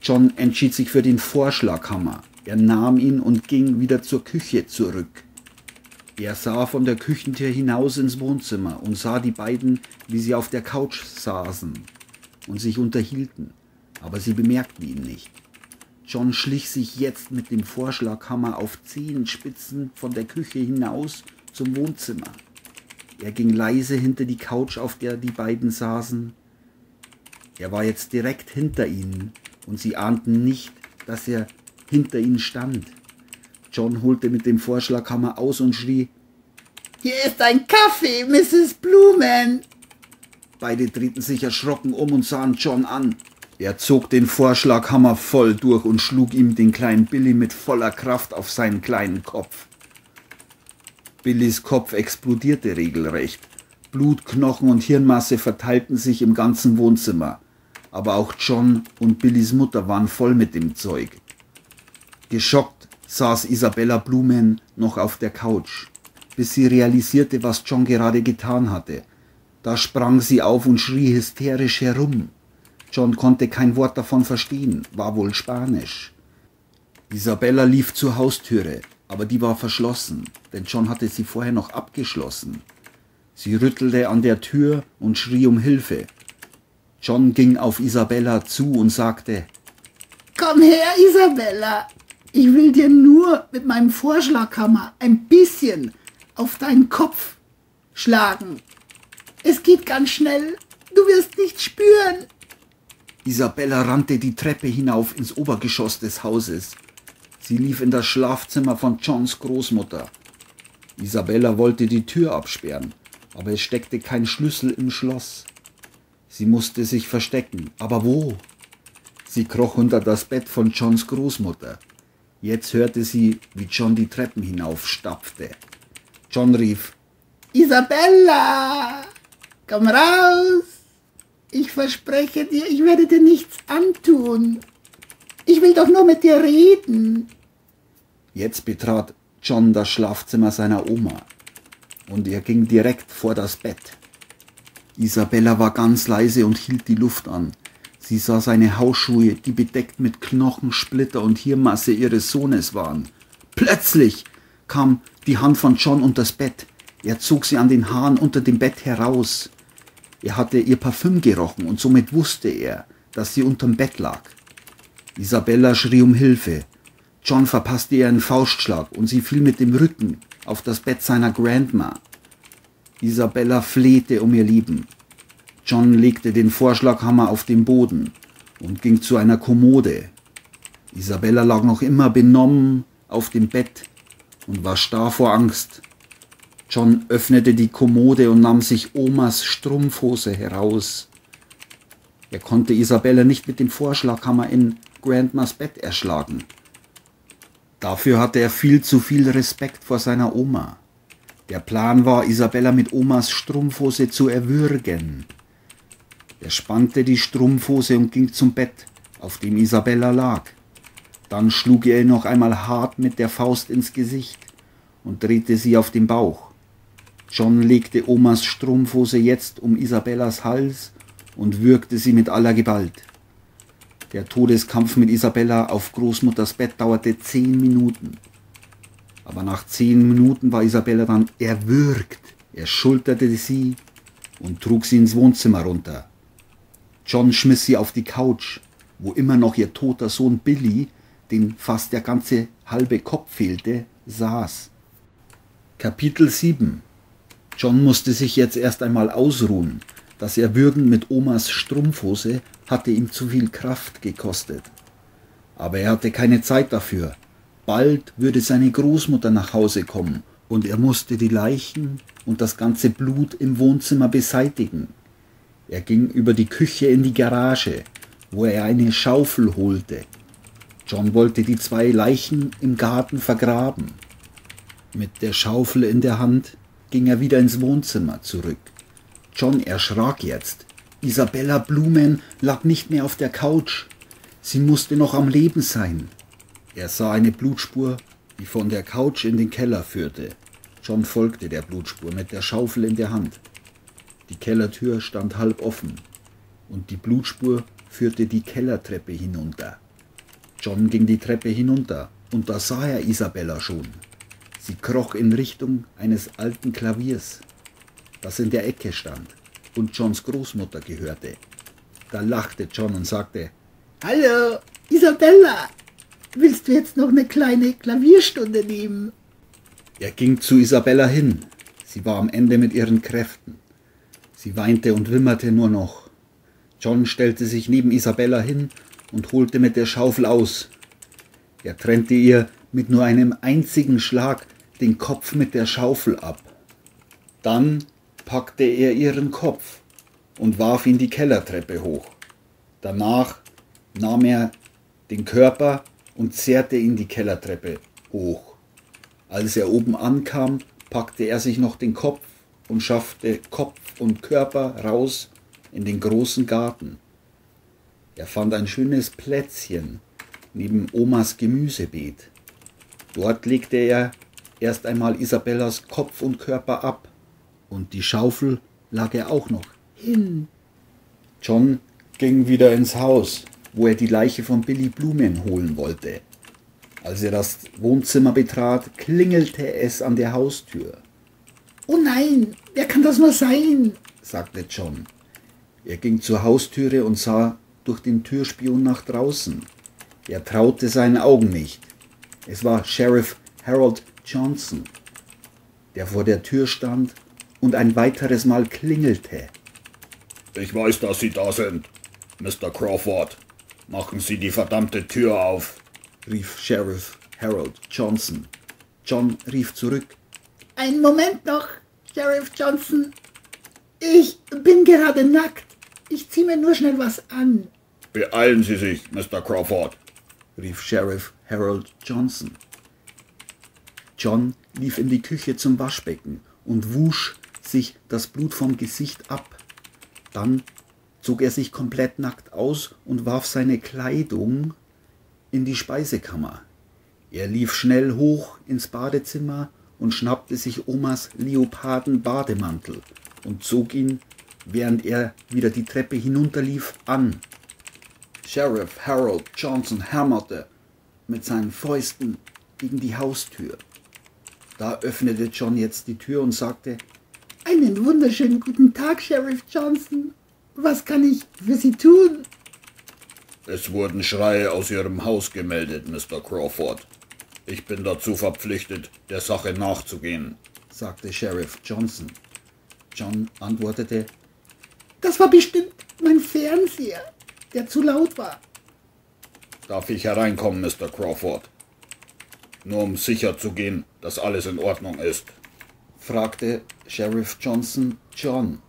John entschied sich für den Vorschlaghammer. Er nahm ihn und ging wieder zur Küche zurück. Er sah von der Küchentür hinaus ins Wohnzimmer und sah die beiden, wie sie auf der Couch saßen und sich unterhielten, aber sie bemerkten ihn nicht. John schlich sich jetzt mit dem Vorschlaghammer auf Zehenspitzen von der Küche hinaus zum Wohnzimmer. Er ging leise hinter die Couch, auf der die beiden saßen. Er war jetzt direkt hinter ihnen und sie ahnten nicht, dass er hinter ihnen stand. John holte mit dem Vorschlaghammer aus und schrie, Hier ist ein Kaffee, Mrs. Blumen. Beide drehten sich erschrocken um und sahen John an. Er zog den Vorschlaghammer voll durch und schlug ihm den kleinen Billy mit voller Kraft auf seinen kleinen Kopf. Billys Kopf explodierte regelrecht. Blut, Knochen und Hirnmasse verteilten sich im ganzen Wohnzimmer. Aber auch John und Billys Mutter waren voll mit dem Zeug. Geschockt saß Isabella Blumen noch auf der Couch, bis sie realisierte, was John gerade getan hatte. Da sprang sie auf und schrie hysterisch herum. John konnte kein Wort davon verstehen, war wohl Spanisch. Isabella lief zur Haustüre, aber die war verschlossen, denn John hatte sie vorher noch abgeschlossen. Sie rüttelte an der Tür und schrie um Hilfe. John ging auf Isabella zu und sagte, Komm her, Isabella. Ich will dir nur mit meinem Vorschlaghammer ein bisschen auf deinen Kopf schlagen. Es geht ganz schnell. Du wirst nichts spüren. Isabella rannte die Treppe hinauf ins Obergeschoss des Hauses. Sie lief in das Schlafzimmer von Johns Großmutter. Isabella wollte die Tür absperren, aber es steckte kein Schlüssel im Schloss. Sie musste sich verstecken, aber wo? Sie kroch unter das Bett von Johns Großmutter. Jetzt hörte sie, wie John die Treppen hinaufstapfte. John rief, Isabella, komm raus! Ich verspreche dir, ich werde dir nichts antun. Ich will doch nur mit dir reden. Jetzt betrat John das Schlafzimmer seiner Oma und er ging direkt vor das Bett. Isabella war ganz leise und hielt die Luft an. Sie sah seine Hausschuhe, die bedeckt mit Knochensplitter und Hirnmasse ihres Sohnes waren. Plötzlich kam die Hand von John unter das Bett. Er zog sie an den Haaren unter dem Bett heraus. Er hatte ihr Parfüm gerochen und somit wusste er, dass sie unterm Bett lag. Isabella schrie um Hilfe. John verpasste ihr einen Faustschlag und sie fiel mit dem Rücken auf das Bett seiner Grandma. Isabella flehte um ihr Leben. John legte den Vorschlaghammer auf den Boden und ging zu einer Kommode. Isabella lag noch immer benommen auf dem Bett und war starr vor Angst. John öffnete die Kommode und nahm sich Omas Strumpfhose heraus. Er konnte Isabella nicht mit dem Vorschlaghammer in Grandmas Bett erschlagen. Dafür hatte er viel zu viel Respekt vor seiner Oma. Der Plan war, Isabella mit Omas Strumpfhose zu erwürgen. Er spannte die Strumpfhose und ging zum Bett, auf dem Isabella lag. Dann schlug er ihr noch einmal hart mit der Faust ins Gesicht und drehte sie auf den Bauch. John legte Omas Strumpfhose jetzt um Isabellas Hals und würgte sie mit aller Gewalt. Der Todeskampf mit Isabella auf Großmutters Bett dauerte zehn Minuten. Aber nach zehn Minuten war Isabella dann erwürgt. Er schulterte sie und trug sie ins Wohnzimmer runter. John schmiss sie auf die Couch, wo immer noch ihr toter Sohn Billy, den fast der ganze halbe Kopf fehlte, saß. Kapitel 7 John musste sich jetzt erst einmal ausruhen. Das Erwürgen mit Omas Strumpfhose hatte ihm zu viel Kraft gekostet. Aber er hatte keine Zeit dafür. Bald würde seine Großmutter nach Hause kommen und er musste die Leichen und das ganze Blut im Wohnzimmer beseitigen. Er ging über die Küche in die Garage, wo er eine Schaufel holte. John wollte die zwei Leichen im Garten vergraben. Mit der Schaufel in der Hand ging er wieder ins Wohnzimmer zurück. John erschrak jetzt. Isabella Blumen lag nicht mehr auf der Couch. Sie musste noch am Leben sein. Er sah eine Blutspur, die von der Couch in den Keller führte. John folgte der Blutspur mit der Schaufel in der Hand. Die Kellertür stand halb offen und die Blutspur führte die Kellertreppe hinunter. John ging die Treppe hinunter und da sah er Isabella schon. Sie kroch in Richtung eines alten Klaviers, das in der Ecke stand und Johns Großmutter gehörte. Da lachte John und sagte, Hallo, Isabella, willst du jetzt noch eine kleine Klavierstunde nehmen? Er ging zu Isabella hin. Sie war am Ende mit ihren Kräften. Sie weinte und wimmerte nur noch. John stellte sich neben Isabella hin und holte mit der Schaufel aus. Er trennte ihr mit nur einem einzigen Schlag den Kopf mit der Schaufel ab. Dann packte er ihren Kopf und warf ihn die Kellertreppe hoch. Danach nahm er den Körper und zerrte ihn die Kellertreppe hoch. Als er oben ankam, packte er sich noch den Kopf und schaffte Kopf und Körper raus in den großen Garten. Er fand ein schönes Plätzchen neben Omas Gemüsebeet. Dort legte er erst einmal Isabellas Kopf und Körper ab, und die Schaufel lag er auch noch hin. John ging wieder ins Haus, wo er die Leiche von Billy Blumen holen wollte. Als er das Wohnzimmer betrat, klingelte es an der Haustür. Oh nein, wer kann das nur sein? sagte John. Er ging zur Haustüre und sah durch den Türspion nach draußen. Er traute seinen Augen nicht. Es war Sheriff Harold Johnson, der vor der Tür stand und ein weiteres Mal klingelte. Ich weiß, dass Sie da sind, Mr. Crawford. Machen Sie die verdammte Tür auf, rief Sheriff Harold Johnson. John rief zurück. Einen Moment noch, Sheriff Johnson. Ich bin gerade nackt. Ich zieh mir nur schnell was an. Beeilen Sie sich, Mr. Crawford, rief Sheriff Harold Johnson. John lief in die Küche zum Waschbecken und wusch sich das Blut vom Gesicht ab. Dann zog er sich komplett nackt aus und warf seine Kleidung in die Speisekammer. Er lief schnell hoch ins Badezimmer und schnappte sich Omas Leoparden-Bademantel und zog ihn, während er wieder die Treppe hinunterlief, an. Sheriff Harold Johnson hämmerte mit seinen Fäusten gegen die Haustür. Da öffnete John jetzt die Tür und sagte, einen wunderschönen guten Tag, Sheriff Johnson. Was kann ich für Sie tun? Es wurden Schreie aus Ihrem Haus gemeldet, Mr. Crawford. Ich bin dazu verpflichtet, der Sache nachzugehen, sagte Sheriff Johnson. John antwortete, das war bestimmt mein Fernseher, der zu laut war. Darf ich hereinkommen, Mr. Crawford? Nur um sicher zu gehen, dass alles in Ordnung ist fragte Sheriff Johnson John.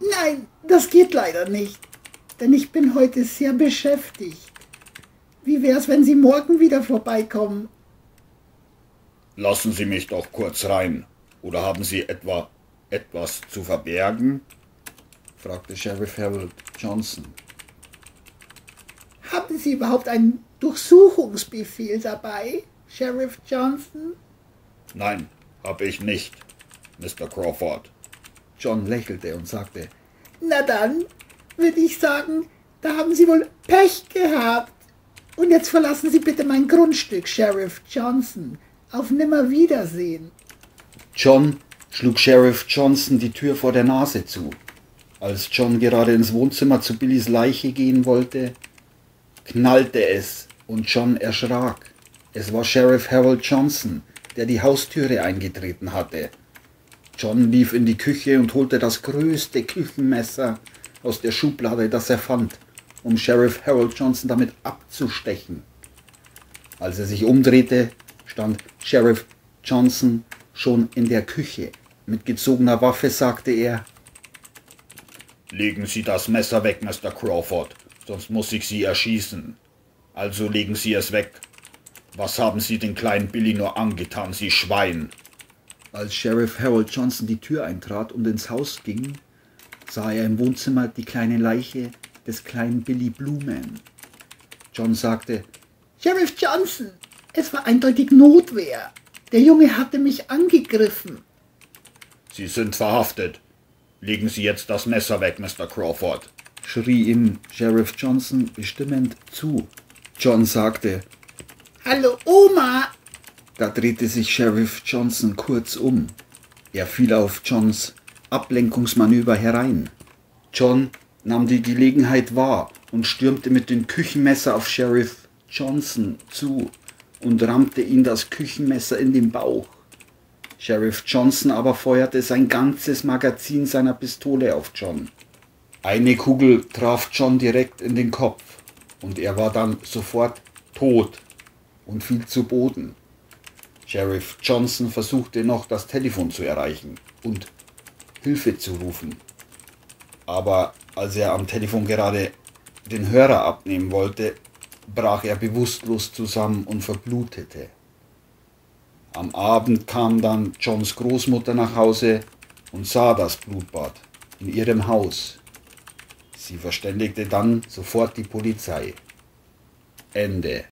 Nein, das geht leider nicht, denn ich bin heute sehr beschäftigt. Wie wär's, wenn Sie morgen wieder vorbeikommen? Lassen Sie mich doch kurz rein. Oder haben Sie etwa etwas zu verbergen? fragte Sheriff Harold Johnson. Haben Sie überhaupt einen Durchsuchungsbefehl dabei, Sheriff Johnson? Nein, hab ich nicht, Mr. Crawford. John lächelte und sagte, Na dann, würde ich sagen, da haben Sie wohl Pech gehabt. Und jetzt verlassen Sie bitte mein Grundstück, Sheriff Johnson. Auf Nimmerwiedersehen. John schlug Sheriff Johnson die Tür vor der Nase zu. Als John gerade ins Wohnzimmer zu Billys Leiche gehen wollte, knallte es und John erschrak. Es war Sheriff Harold Johnson, der die Haustüre eingetreten hatte. John lief in die Küche und holte das größte Küchenmesser aus der Schublade, das er fand, um Sheriff Harold Johnson damit abzustechen. Als er sich umdrehte, stand Sheriff Johnson schon in der Küche. Mit gezogener Waffe sagte er, Legen Sie das Messer weg, Mr. Crawford, sonst muss ich Sie erschießen. Also legen Sie es weg. Was haben Sie den kleinen Billy nur angetan, Sie Schwein? Als Sheriff Harold Johnson die Tür eintrat und ins Haus ging, sah er im Wohnzimmer die kleine Leiche des kleinen Billy Blumen. John sagte, Sheriff Johnson, es war eindeutig Notwehr. Der Junge hatte mich angegriffen. Sie sind verhaftet. Legen Sie jetzt das Messer weg, Mr. Crawford, schrie ihm Sheriff Johnson bestimmend zu. John sagte, Hallo Oma! Da drehte sich Sheriff Johnson kurz um. Er fiel auf Johns Ablenkungsmanöver herein. John nahm die Gelegenheit wahr und stürmte mit dem Küchenmesser auf Sheriff Johnson zu und rammte ihn das Küchenmesser in den Bauch. Sheriff Johnson aber feuerte sein ganzes Magazin seiner Pistole auf John. Eine Kugel traf John direkt in den Kopf und er war dann sofort tot und fiel zu Boden. Sheriff Johnson versuchte noch das Telefon zu erreichen und Hilfe zu rufen. Aber als er am Telefon gerade den Hörer abnehmen wollte, brach er bewusstlos zusammen und verblutete. Am Abend kam dann Johns Großmutter nach Hause und sah das Blutbad in ihrem Haus. Sie verständigte dann sofort die Polizei. Ende.